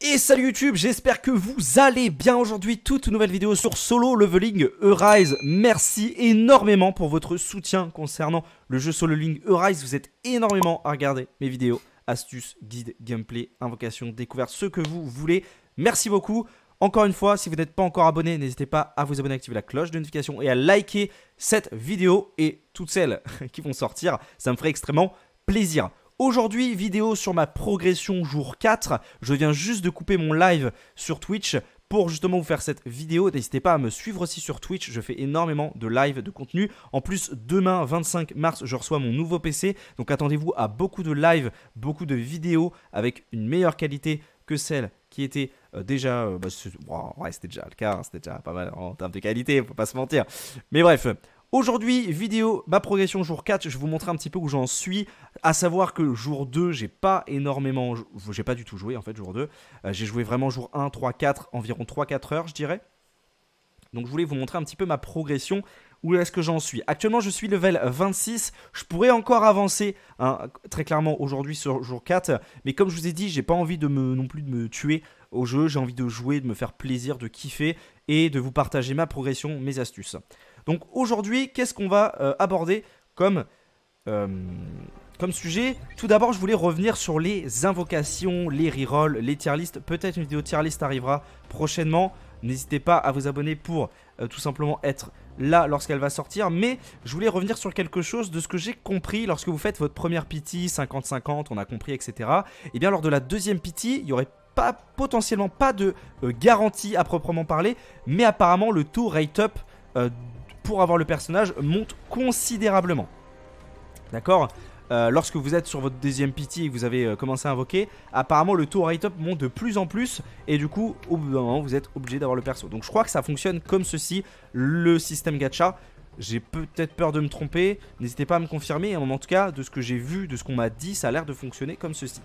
Et salut YouTube, j'espère que vous allez bien aujourd'hui, toute nouvelle vidéo sur Solo Leveling Eurise. Merci énormément pour votre soutien concernant le jeu Solo Leveling Eurise. Vous êtes énormément à regarder mes vidéos, astuces, guides, gameplay, invocations, découvertes, ce que vous voulez. Merci beaucoup. Encore une fois, si vous n'êtes pas encore abonné, n'hésitez pas à vous abonner, à activer la cloche de notification et à liker cette vidéo et toutes celles qui vont sortir. Ça me ferait extrêmement plaisir. Aujourd'hui, vidéo sur ma progression jour 4. Je viens juste de couper mon live sur Twitch pour justement vous faire cette vidéo. N'hésitez pas à me suivre aussi sur Twitch, je fais énormément de live, de contenu. En plus, demain, 25 mars, je reçois mon nouveau PC. Donc attendez-vous à beaucoup de live, beaucoup de vidéos avec une meilleure qualité que celle qui était euh, déjà... Euh, bah, ouais, c'était déjà le cas, hein, c'était déjà pas mal en termes de qualité, faut pas se mentir. Mais bref, Aujourd'hui, vidéo, ma progression jour 4, je vais vous montrer un petit peu où j'en suis, à savoir que jour 2, j'ai pas énormément, j'ai pas du tout joué en fait jour 2, euh, j'ai joué vraiment jour 1, 3, 4, environ 3-4 heures je dirais. Donc je voulais vous montrer un petit peu ma progression, où est-ce que j'en suis. Actuellement je suis level 26, je pourrais encore avancer hein, très clairement aujourd'hui sur jour 4, mais comme je vous ai dit, j'ai pas envie de me, non plus de me tuer au jeu, j'ai envie de jouer, de me faire plaisir, de kiffer et de vous partager ma progression, mes astuces. Donc aujourd'hui, qu'est-ce qu'on va euh, aborder comme, euh, comme sujet? Tout d'abord, je voulais revenir sur les invocations, les rerolls, les tier list. Peut-être une vidéo tier list arrivera prochainement. N'hésitez pas à vous abonner pour euh, tout simplement être là lorsqu'elle va sortir. Mais je voulais revenir sur quelque chose de ce que j'ai compris lorsque vous faites votre première pity, 50-50, on a compris, etc. Et eh bien lors de la deuxième pity, il y aurait pas, potentiellement pas de garantie à proprement parler, mais apparemment le taux rate up pour avoir le personnage monte considérablement. D'accord? Euh, lorsque vous êtes sur votre deuxième pity et que vous avez euh, commencé à invoquer, apparemment le taux rate up monte de plus en plus et du coup au bout d'un moment vous êtes obligé d'avoir le perso. Donc je crois que ça fonctionne comme ceci, le système gacha. J'ai peut-être peur de me tromper, n'hésitez pas à me confirmer, en tout cas de ce que j'ai vu, de ce qu'on m'a dit, ça a l'air de fonctionner comme ceci.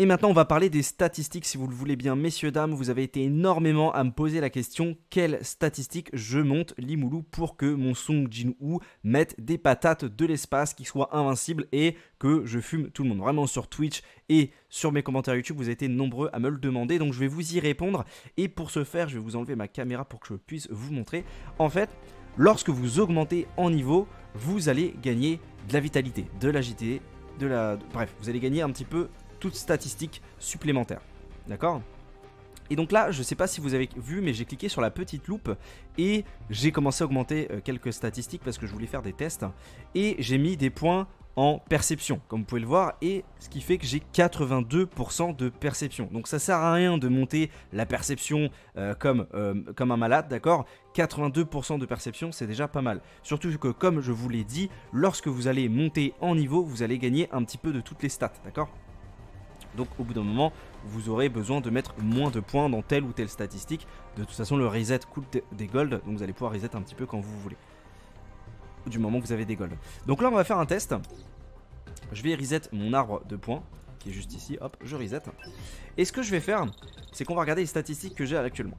Et maintenant, on va parler des statistiques, si vous le voulez bien, messieurs, dames. Vous avez été énormément à me poser la question quelles statistiques je monte Limoulou pour que mon Song Jinwoo mette des patates de l'espace, qui soient invincibles et que je fume tout le monde. Vraiment sur Twitch et sur mes commentaires YouTube, vous avez été nombreux à me le demander, donc je vais vous y répondre. Et pour ce faire, je vais vous enlever ma caméra pour que je puisse vous montrer. En fait, lorsque vous augmentez en niveau, vous allez gagner de la vitalité, de l'agilité, de la... Bref, vous allez gagner un petit peu toute statistique supplémentaire. D'accord? Et donc là, je sais pas si vous avez vu, mais j'ai cliqué sur la petite loupe et j'ai commencé à augmenter euh, quelques statistiques parce que je voulais faire des tests. Et j'ai mis des points en perception, comme vous pouvez le voir, et ce qui fait que j'ai 82% de perception. Donc ça sert à rien de monter la perception euh, comme, euh, comme un malade, d'accord? 82% de perception, c'est déjà pas mal. Surtout que, comme je vous l'ai dit, lorsque vous allez monter en niveau, vous allez gagner un petit peu de toutes les stats, d'accord? Donc au bout d'un moment, vous aurez besoin de mettre moins de points dans telle ou telle statistique. De toute façon, le reset coûte des golds, donc vous allez pouvoir reset un petit peu quand vous voulez. Du moment que vous avez des golds. Donc là, on va faire un test. Je vais reset mon arbre de points, qui est juste ici. Hop, je reset. Et ce que je vais faire, c'est qu'on va regarder les statistiques que j'ai actuellement.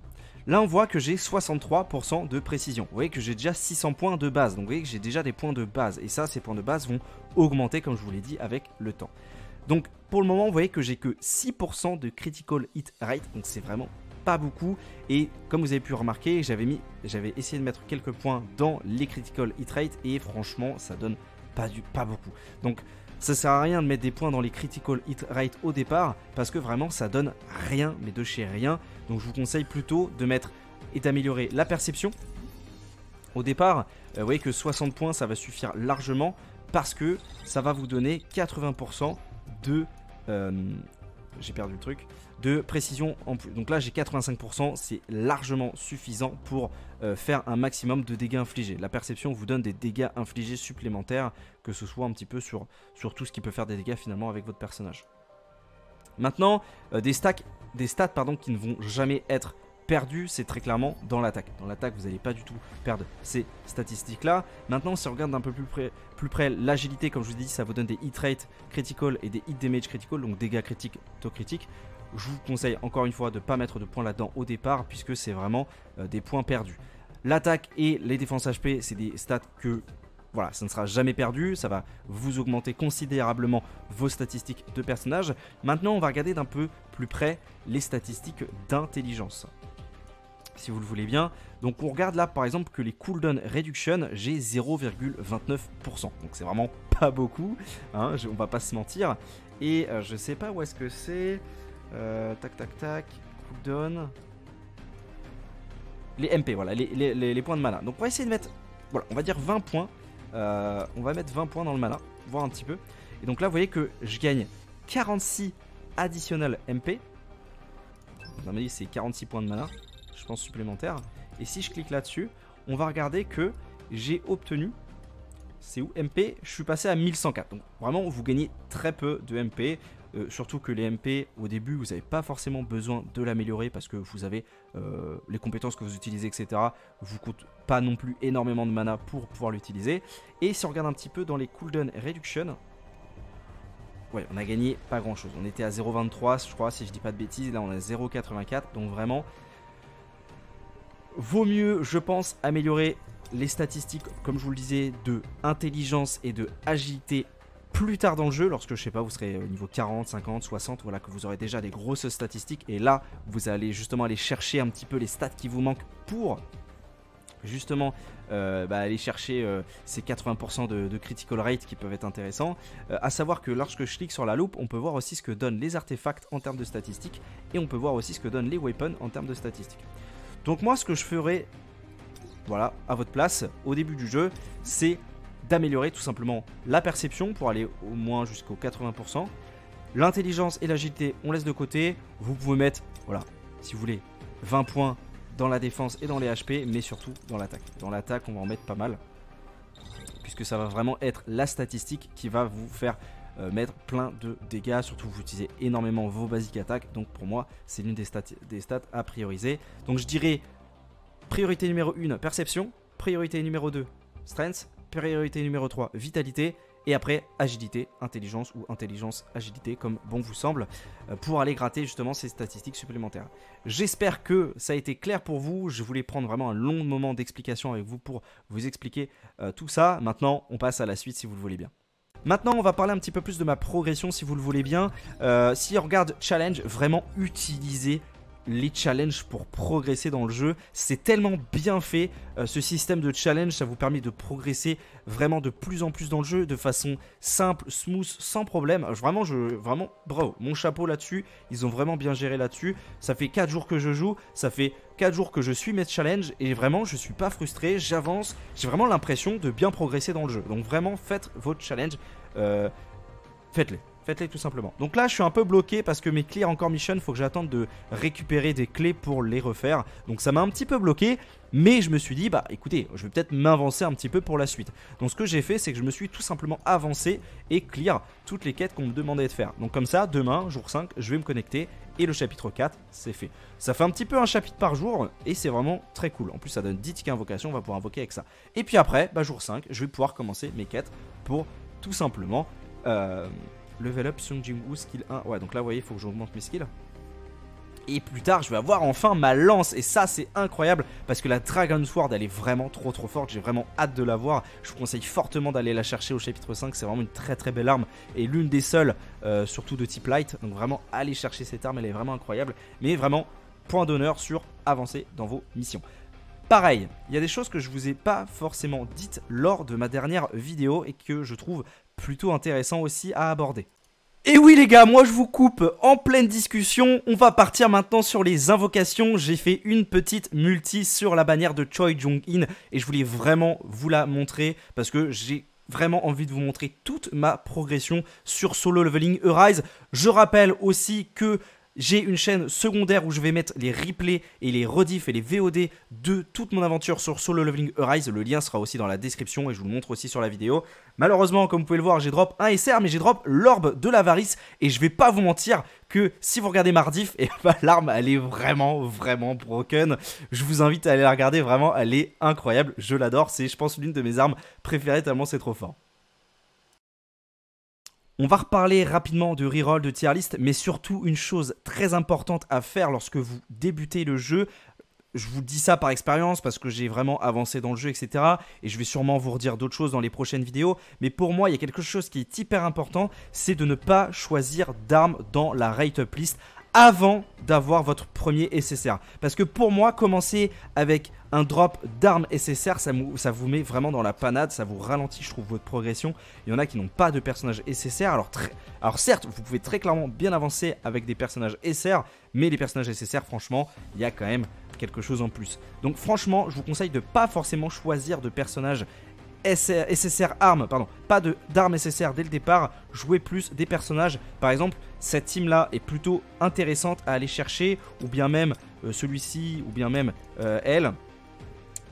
Là, on voit que j'ai 63% de précision. Vous voyez que j'ai déjà 600 points de base. Donc, vous voyez que j'ai déjà des points de base. Et ça, ces points de base vont augmenter, comme je vous l'ai dit, avec le temps. Donc pour le moment, vous voyez que j'ai que 6% de critical hit rate, donc c'est vraiment pas beaucoup. Et comme vous avez pu remarquer, j'avais essayé de mettre quelques points dans les critical hit rate et franchement, ça donne pas du, pas beaucoup. Donc ça sert à rien de mettre des points dans les critical hit rate au départ parce que vraiment ça donne rien, mais de chez rien. Donc je vous conseille plutôt de mettre et d'améliorer la perception. Au départ, euh, vous voyez que 60 points ça va suffire largement parce que ça va vous donner 80% de... Euh, j'ai perdu le truc. De précision en plus. Donc là j'ai 85%, c'est largement suffisant pour euh, faire un maximum de dégâts infligés. La perception vous donne des dégâts infligés supplémentaires, que ce soit un petit peu sur, tout ce qui peut faire des dégâts finalement avec votre personnage. Maintenant, euh, des, stacks, des stats qui ne vont jamais être perdu, c'est très clairement dans l'attaque. Dans l'attaque, vous n'allez pas du tout perdre ces statistiques-là. Maintenant, si on regarde un peu plus près, l'agilité, comme je vous dit, ça vous donne des hit rate critical et des hit damage critical, donc dégâts critiques, taux critiques. Je vous conseille encore une fois de ne pas mettre de points là-dedans au départ, puisque c'est vraiment euh, des points perdus. L'attaque et les défenses HP, c'est des stats que voilà, ça ne sera jamais perdu, ça va vous augmenter considérablement vos statistiques de personnage. Maintenant, on va regarder d'un peu plus près les statistiques d'intelligence. Si vous le voulez bien. Donc on regarde là par exemple que les cooldown reduction, j'ai 0,29%. Donc c'est vraiment pas beaucoup, hein, on va pas se mentir. Et euh, je sais pas où est-ce que c'est. Euh, tac tac tac, cooldown. Les MP, voilà, les, les, points de mana. Donc on va essayer de mettre, voilà, on va dire 20 points euh, on va mettre 20 points dans le mana, voir un petit peu. Et donc là, vous voyez que je gagne 46 additionnel MP. On c'est 46 points de mana, supplémentaires. Et si je clique là-dessus, on va regarder que j'ai obtenu c'est où MP Je suis passé à 1104. Donc vraiment, vous gagnez très peu de MP. Euh, surtout que les MP, au début, vous n'avez pas forcément besoin de l'améliorer parce que vous avez euh, les compétences que vous utilisez, etc. Vous coûte pas non plus énormément de mana pour pouvoir l'utiliser. Et si on regarde un petit peu dans les cooldown reduction, ouais, on a gagné pas grand chose. On était à 0,23, je crois, si je dis pas de bêtises. Là, on à 0,84. Donc vraiment, vaut mieux, je pense, améliorer les statistiques, comme je vous le disais, de intelligence et de agilité plus tard dans le jeu, lorsque je sais pas, vous serez au niveau 40, 50, 60, voilà, que vous aurez déjà des grosses statistiques. Et là, vous allez justement aller chercher un petit peu les stats qui vous manquent pour justement euh, bah, aller chercher euh, ces 80% de, critical rate qui peuvent être intéressants. Euh, à savoir que lorsque je clique sur la loupe, on peut voir aussi ce que donnent les artefacts en termes de statistiques et on peut voir aussi ce que donnent les weapons en termes de statistiques. Donc moi, ce que je ferai, voilà, à votre place, au début du jeu, c'est d'améliorer tout simplement la perception pour aller au moins jusqu'au 80%. L'intelligence et l'agilité, on laisse de côté. Vous pouvez mettre, voilà, si vous voulez, 20 points dans la défense et dans les HP, mais surtout dans l'attaque. Dans l'attaque, on va en mettre pas mal. Puisque ça va vraiment être la statistique qui va vous faire euh, mettre plein de dégâts. Surtout, vous utilisez énormément vos basiques attaques. Donc pour moi, c'est l'une des stats, à prioriser. Donc je dirais priorité numéro 1, perception. Priorité numéro 2, strength priorité numéro 3, vitalité. Et après, agilité, intelligence ou intelligence, agilité, comme bon vous semble, euh, pour aller gratter justement ces statistiques supplémentaires. J'espère que ça a été clair pour vous. Je voulais prendre vraiment un long moment d'explication avec vous pour vous expliquer euh, tout ça. Maintenant, on passe à la suite si vous le voulez bien. Maintenant, on va parler un petit peu plus de ma progression si vous le voulez bien. Euh, si on regarde challenge, vraiment utiliser les challenges pour progresser dans le jeu. C'est tellement bien fait. Euh, ce système de challenge, ça vous permet de progresser vraiment de plus en plus dans le jeu de façon simple, smooth, sans problème. Vraiment, je, vraiment, bravo. Mon chapeau là-dessus. Ils ont vraiment bien géré là-dessus. Ça fait 4 jours que je joue. Ça fait 4 jours que je suis mes challenges. Et vraiment, je suis pas frustré. J'avance. J'ai vraiment l'impression de bien progresser dans le jeu. Donc vraiment, faites votre challenge. Euh, faites-les. Faites-les tout simplement. Donc là, je suis un peu bloqué parce que mes clear encore mission, faut que j'attende de récupérer des clés pour les refaire. Donc ça m'a un petit peu bloqué, mais je me suis dit, bah écoutez, je vais peut-être m'avancer un petit peu pour la suite. Donc ce que j'ai fait, c'est que je me suis tout simplement avancé et clear toutes les quêtes qu'on me demandait de faire. Donc comme ça, demain, jour 5, je vais me connecter et le chapitre 4, c'est fait. Ça fait un petit peu un chapitre par jour et c'est vraiment très cool. En plus, ça donne 10 tickets invocation, on va pouvoir invoquer avec ça. Et puis après, bah, jour 5, je vais pouvoir commencer mes quêtes pour tout simplement... Euh, Level up Sung Jingwu, skill 1. Ouais, donc là, vous voyez, il faut que j'augmente mes skills. Et plus tard, je vais avoir enfin ma lance. Et ça, c'est incroyable. Parce que la Dragon Sword, elle est vraiment trop trop forte. J'ai vraiment hâte de la voir. Je vous conseille fortement d'aller la chercher au chapitre 5. C'est vraiment une très très belle arme. Et l'une des seules, euh, surtout de type light. Donc vraiment, allez chercher cette arme. Elle est vraiment incroyable. Mais vraiment, point d'honneur sur avancer dans vos missions. Pareil, il y a des choses que je vous ai pas forcément dites lors de ma dernière vidéo et que je trouve plutôt intéressant aussi à aborder. Et oui les gars, moi je vous coupe en pleine discussion, on va partir maintenant sur les invocations, j'ai fait une petite multi sur la bannière de Choi Jong-in et je voulais vraiment vous la montrer parce que j'ai vraiment envie de vous montrer toute ma progression sur Solo Leveling Arise. Je rappelle aussi que j'ai une chaîne secondaire où je vais mettre les replays et les rediffs et les VOD de toute mon aventure sur Solo Leveling Arise. Le lien sera aussi dans la description et je vous le montre aussi sur la vidéo. Malheureusement, comme vous pouvez le voir, j'ai drop un SR, mais j'ai drop l'orbe de l'avarice. Et je vais pas vous mentir que si vous regardez Mardif, et bah, l'arme, elle est vraiment, vraiment broken. Je vous invite à aller la regarder, vraiment, elle est incroyable. Je l'adore, c'est, je pense, l'une de mes armes préférées tellement c'est trop fort. On va reparler rapidement de reroll, de tier list, mais surtout une chose très importante à faire lorsque vous débutez le jeu, je vous dis ça par expérience parce que j'ai vraiment avancé dans le jeu, etc. Et je vais sûrement vous redire d'autres choses dans les prochaines vidéos. Mais pour moi, il y a quelque chose qui est hyper important, c'est de ne pas choisir d'armes dans la rate up list avant d'avoir votre premier SSR. Parce que pour moi, commencer avec un drop d'armes SSR, ça, vous met vraiment dans la panade, ça vous ralentit, je trouve, votre progression. Il y en a qui n'ont pas de personnage SSR. Alors, Alors certes, vous pouvez très clairement bien avancer avec des personnages SR, mais les personnages SSR, franchement, il y a quand même quelque chose en plus. Donc franchement, je vous conseille de pas forcément choisir de personnages SSR armes, pardon, pas d'armes SSR dès le départ, jouer plus des personnages. Par exemple, cette team là est plutôt intéressante à aller chercher, ou bien même euh, celui-ci, ou bien même euh, elle.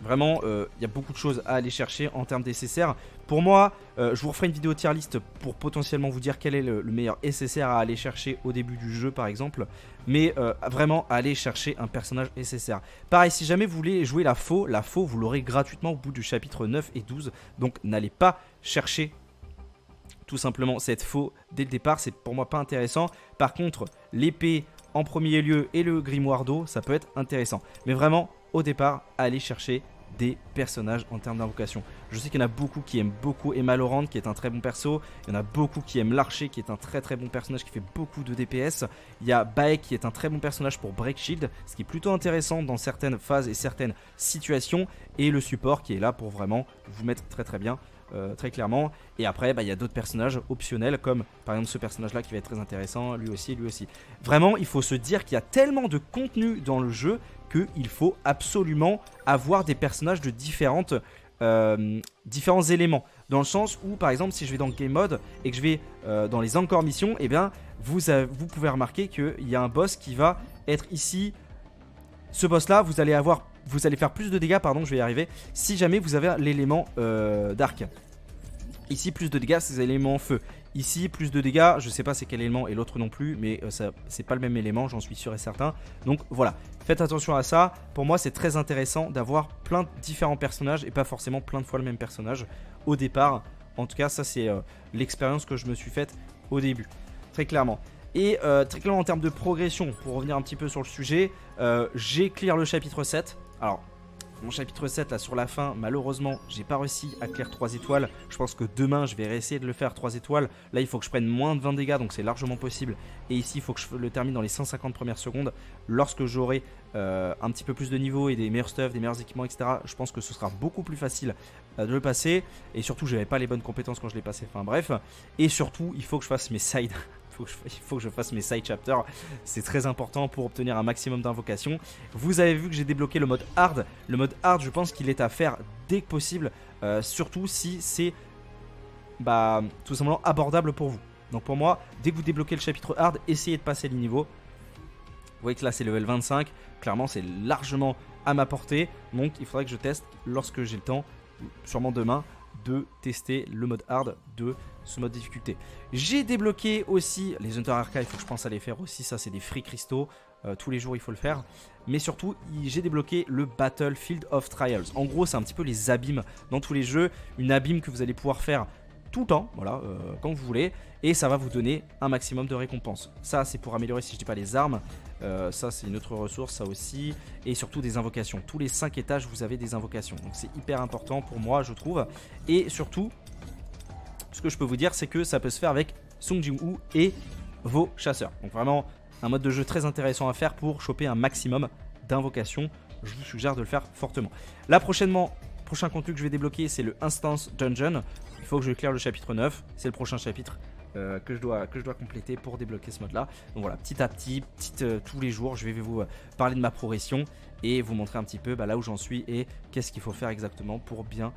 Vraiment, euh, il y a beaucoup de choses à aller chercher en termes d'SSR. Pour moi, je vous referai une vidéo tier list pour potentiellement vous dire quel est le, meilleur SSR à aller chercher au début du jeu, par exemple. Mais vraiment, aller chercher un personnage SSR. Pareil, si jamais vous voulez jouer la faux, la faux, vous l'aurez gratuitement au bout du chapitre 9 et 12. Donc, n'allez pas chercher tout simplement cette faux dès le départ. C'est pour moi pas intéressant. Par contre, l'épée en premier lieu et le grimoire d'eau, ça peut être intéressant. Mais vraiment, au départ, allez chercher des personnages en termes d'invocation. Je sais qu'il y en a beaucoup qui aiment beaucoup Emma Laurent qui est un très bon perso. Il y en a beaucoup qui aiment l'archer qui est un très très bon personnage qui fait beaucoup de DPS. Il y a Baek qui est un très bon personnage pour Break Shield, ce qui est plutôt intéressant dans certaines phases et certaines situations. Et le support qui est là pour vraiment vous mettre très très bien. Euh, très clairement. Et après, bah, il y a d'autres personnages optionnels, comme par exemple ce personnage-là qui va être très intéressant, lui aussi, lui aussi. Vraiment, il faut se dire qu'il y a tellement de contenu dans le jeu qu'il faut absolument avoir des personnages de euh, différents éléments. Dans le sens où, par exemple, si je vais dans le Game Mode et que je vais euh, dans les encore missions, eh bien, vous, vous pouvez remarquer qu'il y a un boss qui va être ici. Ce boss-là, vous allez avoir vous allez faire plus de dégâts, pardon, je vais y arriver, si jamais vous avez l'élément euh, d'arc. Ici, plus de dégâts, c'est l'éléments feu. Ici, plus de dégâts, je sais pas c'est quel élément et l'autre non plus, mais euh, c'est pas le même élément, j'en suis sûr et certain. Donc voilà, faites attention à ça. Pour moi, c'est très intéressant d'avoir plein de différents personnages et pas forcément plein de fois le même personnage au départ. En tout cas, ça c'est euh, l'expérience que je me suis faite au début, très clairement. Et très clairement en termes de progression, pour revenir un petit peu sur le sujet, j'ai clear le chapitre 7. Alors, mon chapitre 7 là sur la fin, malheureusement, j'ai pas réussi à clair 3 étoiles. Je pense que demain, je vais réessayer de le faire 3 étoiles. Là, il faut que je prenne moins de 20 dégâts, donc c'est largement possible. Et ici, il faut que je le termine dans les 150 premières secondes. Lorsque j'aurai euh, un petit peu plus de niveau et des meilleurs stuff, des meilleurs équipements, etc., je pense que ce sera beaucoup plus facile euh, de le passer. Et surtout, j'avais pas les bonnes compétences quand je l'ai passé. Enfin bref. Et surtout, il faut que je fasse mes sides il faut que je fasse mes side chapters. C'est très important pour obtenir un maximum d'invocations. Vous avez vu que j'ai débloqué le mode hard. Le mode hard, je pense qu'il est à faire dès que possible. Euh, surtout si c'est bah, tout simplement abordable pour vous. Donc pour moi, dès que vous débloquez le chapitre hard, essayez de passer le niveau. Vous voyez que là c'est level 25. Clairement, c'est largement à ma portée. Donc il faudrait que je teste lorsque j'ai le temps, sûrement demain, de tester le mode hard de ce mode difficulté. J'ai débloqué aussi les Hunter Archive, faut que je pense à les faire aussi, ça c'est des free cristaux, euh, tous les jours il faut le faire. Mais surtout, j'ai débloqué le Battlefield of Trials. En gros, c'est un petit peu les abîmes dans tous les jeux, une abîme que vous allez pouvoir faire tout le temps, voilà, euh, quand vous voulez, et ça va vous donner un maximum de récompenses. Ça, c'est pour améliorer, si je dis pas les armes, euh, ça c'est une autre ressource, ça aussi, et surtout des invocations. Tous les 5 étages, vous avez des invocations, donc c'est hyper important pour moi, je trouve. Et surtout, ce que je peux vous dire, c'est que ça peut se faire avec Song Jin-woo et vos chasseurs. Donc vraiment, un mode de jeu très intéressant à faire pour choper un maximum d'invocations. Je vous suggère de le faire fortement. Là, prochainement, prochain contenu que je vais débloquer, c'est le Instance Dungeon. Il faut que je claire le chapitre 9. C'est le prochain chapitre euh, que, je dois, compléter pour débloquer ce mode là. Donc voilà, petit à petit, petit, euh, tous les jours, je vais vous euh, parler de ma progression et vous montrer un petit peu bah, là où j'en suis et qu'est-ce qu'il faut faire exactement pour bien,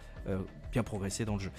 bien progresser dans le jeu.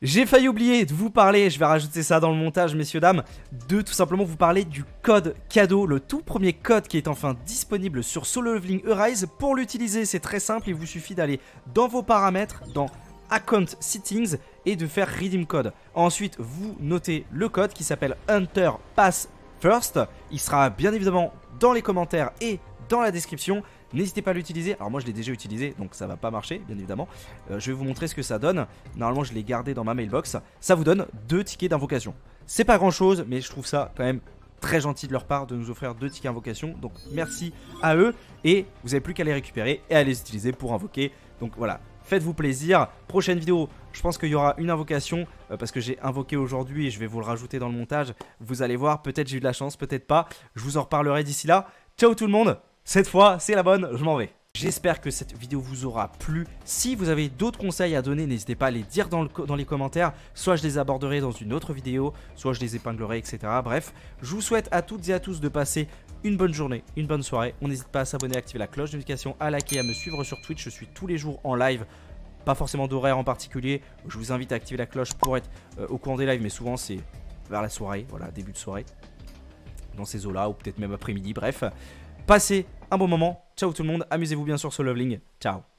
J'ai failli oublier de vous parler, je vais rajouter ça dans le montage messieurs dames, de tout simplement vous parler du code cadeau, le tout premier code qui est enfin disponible sur Solo Leveling Arise. Pour l'utiliser c'est très simple, il vous suffit d'aller dans vos paramètres, dans Account Settings et de faire Redeem Code. Ensuite, vous notez le code qui s'appelle Hunter Pass First. Il sera bien évidemment dans les commentaires et dans la description. N'hésitez pas à l'utiliser. Alors moi je l'ai déjà utilisé donc ça va pas marcher bien évidemment. Euh, je vais vous montrer ce que ça donne. Normalement je l'ai gardé dans ma mailbox. Ça vous donne deux tickets d'invocation. C'est pas grand chose mais je trouve ça quand même très gentil de leur part de nous offrir deux tickets invocation. Donc merci à eux. Et vous n'avez plus qu'à les récupérer et à les utiliser pour invoquer. Donc voilà, faites-vous plaisir. Prochaine vidéo, je pense qu'il y aura une invocation euh, parce que j'ai invoqué aujourd'hui et je vais vous le rajouter dans le montage. Vous allez voir, peut-être j'ai eu de la chance, peut-être pas. Je vous en reparlerai d'ici là. Ciao tout le monde. Cette fois, c'est la bonne, je m'en vais. J'espère que cette vidéo vous aura plu. Si vous avez d'autres conseils à donner, n'hésitez pas à les dire dans, les commentaires. Soit je les aborderai dans une autre vidéo, soit je les épinglerai, etc. Bref, je vous souhaite à toutes et à tous de passer une bonne journée, une bonne soirée. On n'hésite pas à s'abonner, à activer la cloche de notification, à liker, à me suivre sur Twitch. Je suis tous les jours en live. Pas forcément d'horaire en particulier. Je vous invite à activer la cloche pour être euh, au courant des lives, mais souvent c'est vers la soirée, voilà, début de soirée. Dans ces eaux-là, ou peut-être même après-midi, bref. Passez un bon moment. Ciao tout le monde. Amusez-vous bien sur Leveling. Ciao.